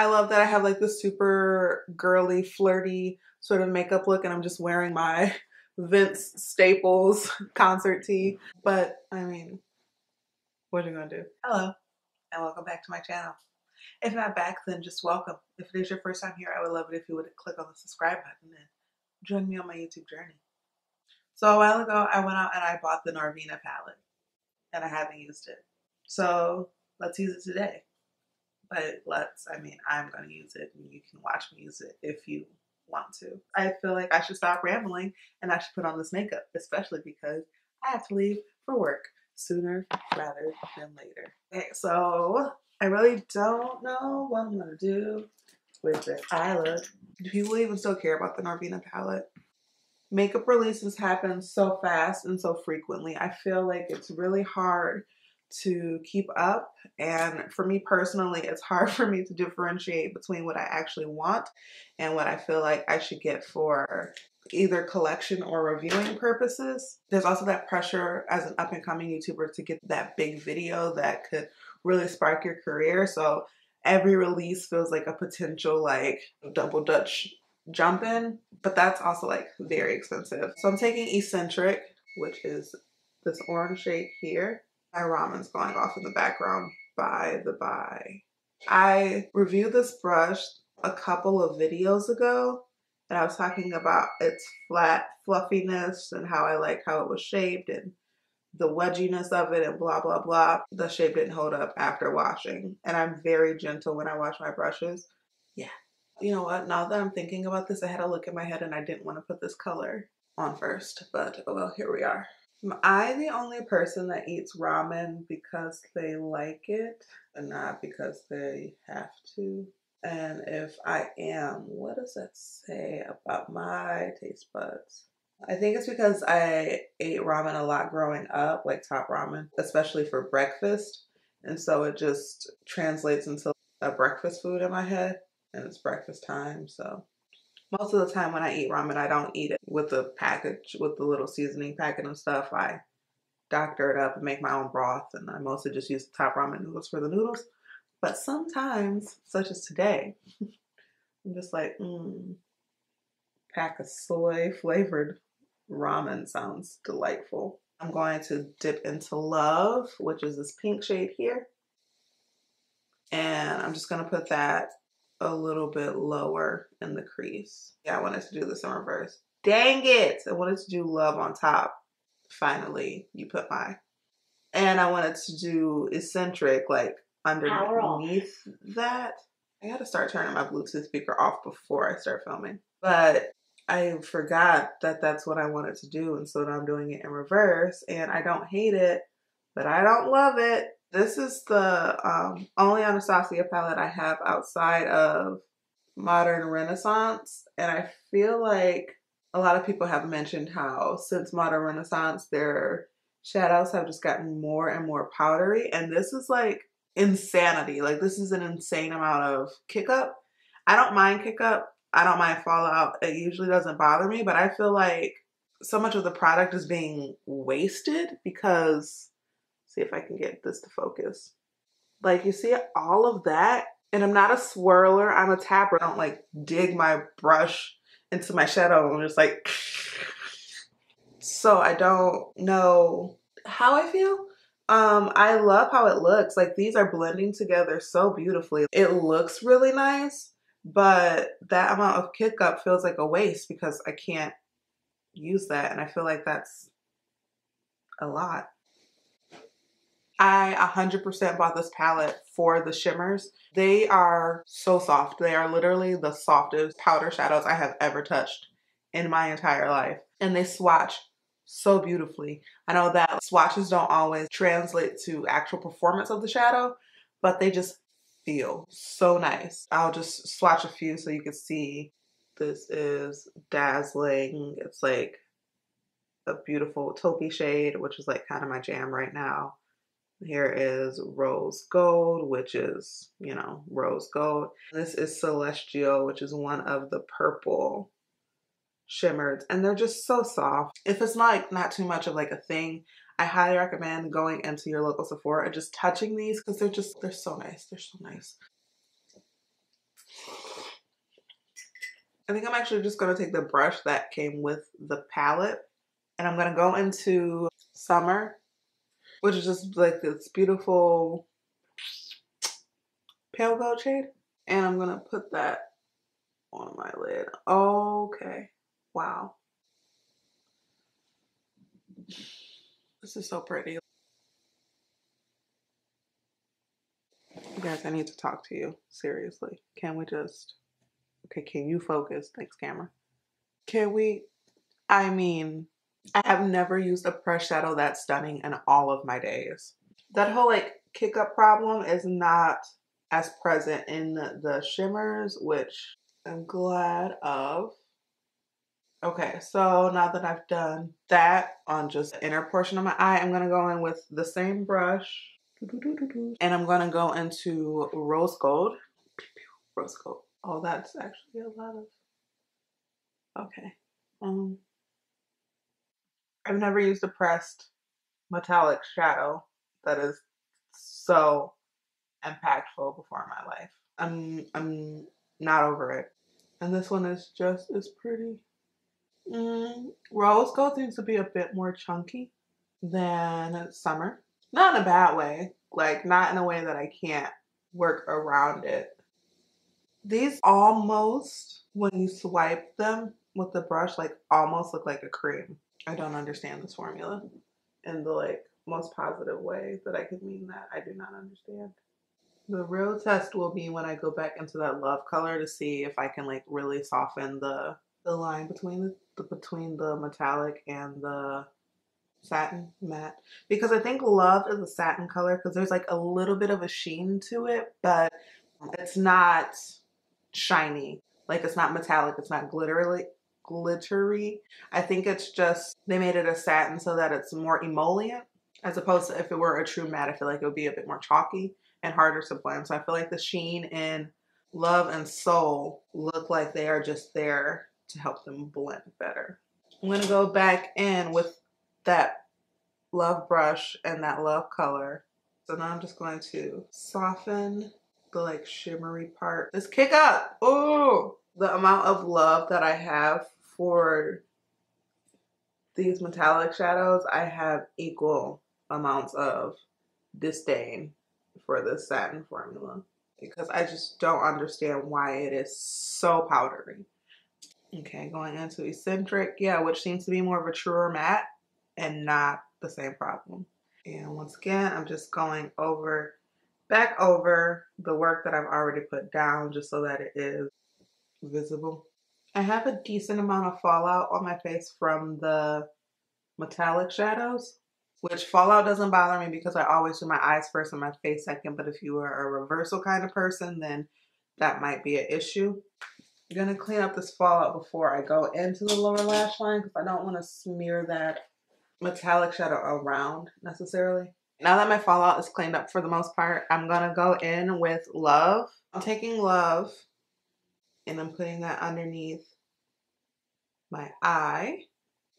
I love that I have like the super girly, flirty sort of makeup look and I'm just wearing my Vince Staples concert tee. But I mean, what are you gonna do? Hello and welcome back to my channel. If not back, then just welcome. If it is your first time here, I would love it if you would click on the subscribe button and join me on my YouTube journey. So a while ago, I went out and I bought the Norvina palette and I haven't used it. So let's use it today. But let's, I mean, I'm going to use it and you can watch me use it if you want to. I feel like I should stop rambling and I should put on this makeup, especially because I have to leave for work sooner rather than later. Okay, so I really don't know what I'm going to do with this eye look. Do people even still care about the Norvina palette? Makeup releases happen so fast and so frequently. I feel like it's really hard to keep up. And for me personally, it's hard for me to differentiate between what I actually want and what I feel like I should get for either collection or reviewing purposes. There's also that pressure as an up and coming YouTuber to get that big video that could really spark your career. So every release feels like a potential like double dutch jump in, but that's also like very expensive. So I'm taking Eccentric, which is this orange shade here. My ramen's going off in the background by the by. I reviewed this brush a couple of videos ago and I was talking about its flat fluffiness and how I like how it was shaped and the wedginess of it and blah blah blah. The shape didn't hold up after washing and I'm very gentle when I wash my brushes. Yeah. You know what, now that I'm thinking about this, I had a look in my head and I didn't want to put this color on first, but oh well, here we are. Am I the only person that eats ramen because they like it and not because they have to? And if I am, what does that say about my taste buds? I think it's because I ate ramen a lot growing up, like top ramen, especially for breakfast. And so it just translates into a breakfast food in my head and it's breakfast time. So most of the time when I eat ramen, I don't eat it with the package, with the little seasoning packet and stuff. I doctor it up and make my own broth. And I mostly just use top ramen noodles for the noodles. But sometimes, such as today, I'm just like, mm, pack of soy flavored ramen sounds delightful. I'm going to dip into Love, which is this pink shade here. And I'm just going to put that a little bit lower in the crease. Yeah, I wanted to do this in reverse. Dang it! I wanted to do Love on top. Finally, you put my. And I wanted to do Eccentric, like underneath that. I gotta start turning my Bluetooth speaker off before I start filming. But I forgot that that's what I wanted to do, and so now I'm doing it in reverse, and I don't hate it, but I don't love it. This is the um, only Anastasia palette I have outside of Modern Renaissance, and I feel like a lot of people have mentioned how since Modern Renaissance, their shadows have just gotten more and more powdery, and this is like insanity. Like this is an insane amount of kick up. I don't mind kick up. I don't mind fallout. It usually doesn't bother me, but I feel like so much of the product is being wasted because see if I can get this to focus. Like you see all of that and I'm not a swirler, I'm a tapper. I don't like dig my brush into my shadow and just like so I don't know how I feel um, I love how it looks. Like these are blending together so beautifully. It looks really nice, but that amount of kick up feels like a waste because I can't use that. And I feel like that's a lot. I 100% bought this palette for the shimmers. They are so soft. They are literally the softest powder shadows I have ever touched in my entire life. And they swatch so beautifully. I know that swatches don't always translate to actual performance of the shadow, but they just feel so nice. I'll just swatch a few so you can see. This is Dazzling. It's like a beautiful taupey shade, which is like kind of my jam right now. Here is Rose Gold, which is, you know, Rose Gold. This is Celestial, which is one of the purple shimmered and they're just so soft. If it's not not too much of like a thing, I highly recommend going into your local Sephora and just touching these because they're just, they're so nice. They're so nice. I think I'm actually just going to take the brush that came with the palette and I'm going to go into Summer, which is just like this beautiful pale gold shade. And I'm to put that on my lid. Okay. Wow. This is so pretty. You guys, I need to talk to you. Seriously. Can we just... Okay, can you focus? Thanks, camera. Can we... I mean, I have never used a press shadow that stunning in all of my days. That whole, like, kick up problem is not as present in the, shimmers, which I'm glad of. Okay, so now that I've done that on just the inner portion of my eye, I'm to go in with the same brush. And I'm to go into rose gold. Rose gold. Oh, that's actually a lot of... Okay. Um, I've never used a pressed metallic shadow that is so impactful before in my life. I'm I'm not over it. And this one is just as pretty. Mm, rose gold seems to be a bit more chunky than summer. Not in a bad way. Like not in a way that I can't work around it. These almost, when you swipe them with the brush, like almost look like a cream. I don't understand this formula in the like most positive way that I could mean that. I do not understand. The real test will be when I go back into that love color to see if I can like really soften the the line between the, the between the metallic and the satin matte because I think love is a satin color because there's like a little bit of a sheen to it but it's not shiny like it's not metallic it's not glittery glittery I think it's just they made it a satin so that it's more emollient as opposed to if it were a true matte I feel like it would be a bit more chalky and harder to blend so I feel like the sheen in love and soul look like they are just there to help them blend better. I'm going to go back in with that love brush and that love color. So now I'm just going to soften the like shimmery part. Let's kick up. Oh, the amount of love that I have for these metallic shadows, I have equal amounts of disdain for the satin formula because I just don't understand why it is so powdery. Okay, going into eccentric, yeah, which seems to be more of a truer matte and not the same problem. And once again, I'm just going over, back over the work that I've already put down just so that it is visible. I have a decent amount of fallout on my face from the metallic shadows, which fallout doesn't bother me because I always do my eyes first and my face second. But if you are a reversal kind of person, then that might be an issue. I'm gonna clean up this fallout before I go into the lower lash line because I don't want to smear that metallic shadow around necessarily. Now that my fallout is cleaned up for the most part, I'm gonna go in with Love. I'm taking Love and I'm putting that underneath my eye.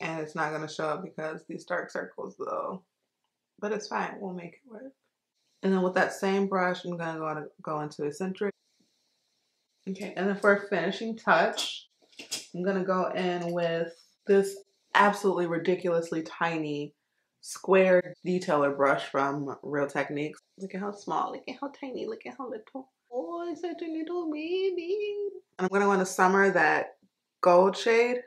And it's not gonna show up because these dark circles though. But it's fine, we'll make it work. And then with that same brush, I'm gonna go, to go into Eccentric Okay, and then for a finishing touch, I'm gonna go in with this absolutely ridiculously tiny square detailer brush from Real Techniques. Look at how small, look at how tiny, look at how little. Oh, it's such a little baby. And I'm gonna want to summer that gold shade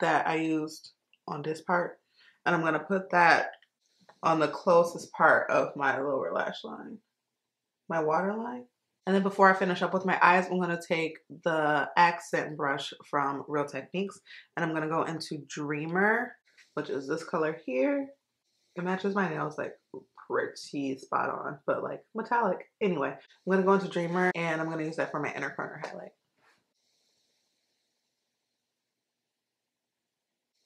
that I used on this part. And I'm gonna put that on the closest part of my lower lash line, my waterline. And then before I finish up with my eyes, I'm going to take the accent brush from Real Techniques and I'm going to go into Dreamer, which is this color here. It matches my nails like pretty spot on, but like metallic. Anyway, I'm to go into Dreamer and I'm to use that for my inner corner highlight.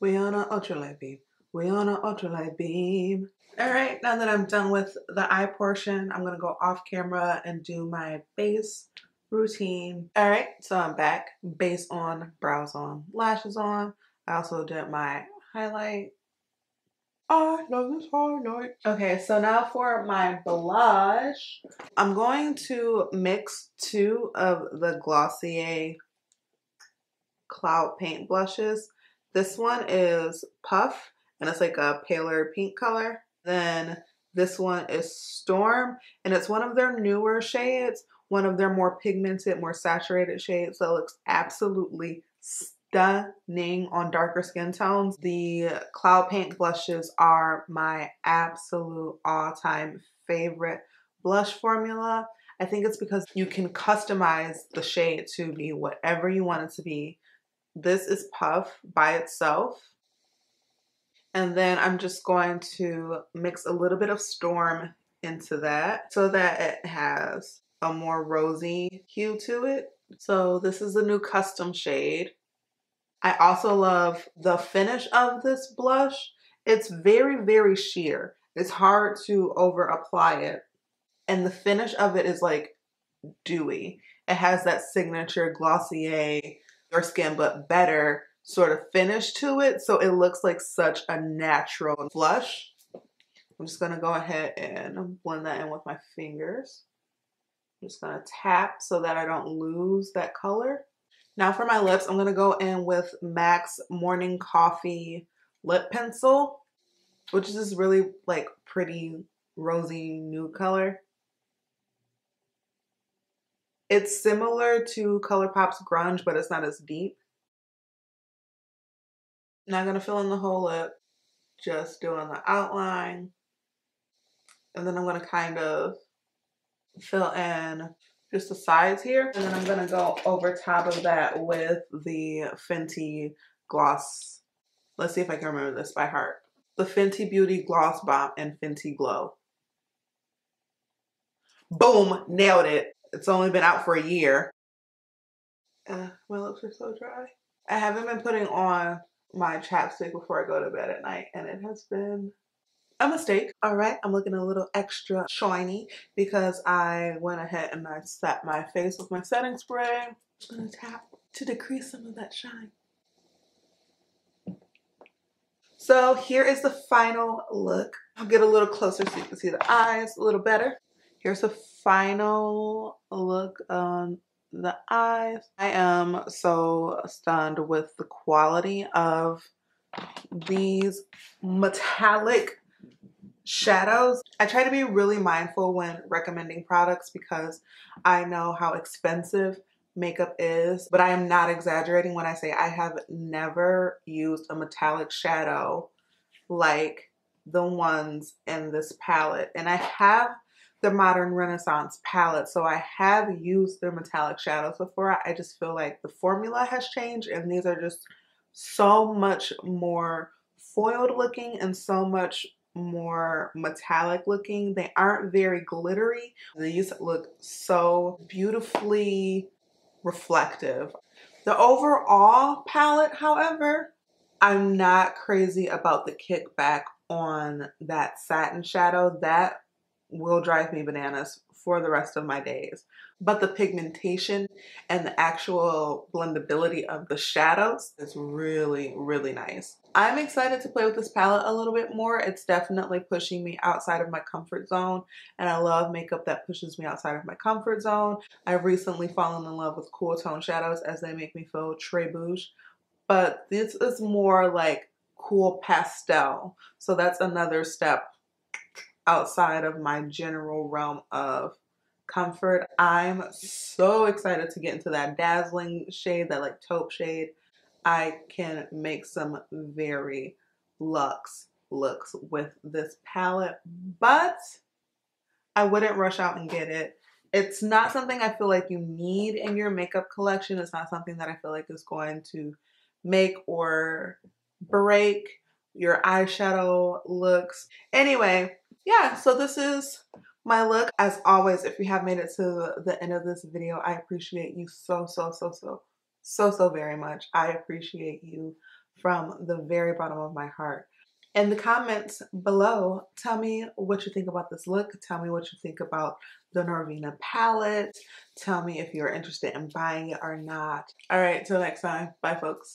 We on an ultralight beam. We on an ultralight beam. All right, now that I'm done with the eye portion, I'm gonna go off camera and do my base routine. All right, so I'm back. Base on, brows on, lashes on. I also did my highlight. I love this. Okay, so now for my blush. I'm going to mix two of the Glossier Cloud Paint blushes. This one is Puff, and it's like a paler pink color. Then this one is Storm, and it's one of their newer shades, one of their more pigmented, more saturated shades that looks absolutely stunning on darker skin tones. The Cloud Paint blushes are my absolute all-time favorite blush formula. I think it's because you can customize the shade to be whatever you want it to be. This is Puff by itself. And then I'm just going to mix a little bit of Storm into that so that it has a more rosy hue to it. So this is a new custom shade. I also love the finish of this blush. It's very, very sheer. It's hard to over apply it. And the finish of it is like dewy. It has that signature Glossier your skin but better sort of finish to it. So it looks like such a natural blush. I'm just gonna go ahead and blend that in with my fingers. I'm just gonna tap so that I don't lose that color. Now for my lips, I'm gonna go in with MAC's Morning Coffee Lip Pencil, which is this really like pretty rosy nude color. It's similar to ColourPop's Grunge, but it's not as deep. Now I'm going to fill in the whole lip, just doing the outline. And then I'm going to kind of fill in just the sides here. And then I'm going to go over top of that with the Fenty Gloss. Let's see if I can remember this by heart. The Fenty Beauty Gloss Bomb and Fenty Glow. Boom, nailed it. It's only been out for a year. Uh, my lips are so dry. I haven't been putting on my chapstick before I go to bed at night and it has been a mistake. All right, I'm looking a little extra shiny because I went ahead and I set my face with my setting spray. I'm gonna tap to decrease some of that shine. So here is the final look. I'll get a little closer so you can see the eyes a little better. Here's the final look on the eyes. I am so stunned with the quality of these metallic shadows. I try to be really mindful when recommending products because I know how expensive makeup is, but I am not exaggerating when I say I have never used a metallic shadow like the ones in this palette. And I have the Modern Renaissance palette. So I have used their metallic shadows before. I just feel like the formula has changed and these are just so much more foiled looking and so much more metallic looking. They aren't very glittery. These look so beautifully reflective. The overall palette, however, I'm not crazy about the kickback on that satin shadow. That will drive me bananas for the rest of my days. But the pigmentation and the actual blendability of the shadows is really, really nice. I'm excited to play with this palette a little bit more. It's definitely pushing me outside of my comfort zone and I love makeup that pushes me outside of my comfort zone. I've recently fallen in love with cool tone shadows as they make me feel très bouge. But this is more like cool pastel. So that's another step outside of my general realm of comfort. I'm so excited to get into that dazzling shade, that like taupe shade. I can make some very luxe looks with this palette, but I wouldn't rush out and get it. It's not something I feel like you need in your makeup collection. It's not something that I feel like is going to make or break your eyeshadow looks. Anyway, yeah, so this is my look. As always, if you have made it to the end of this video, I appreciate you so, so, so, so, so, so very much. I appreciate you from the very bottom of my heart. In the comments below, tell me what you think about this look. Tell me what you think about the Norvina palette. Tell me if you're interested in buying it or not. All right, till next time. Bye, folks.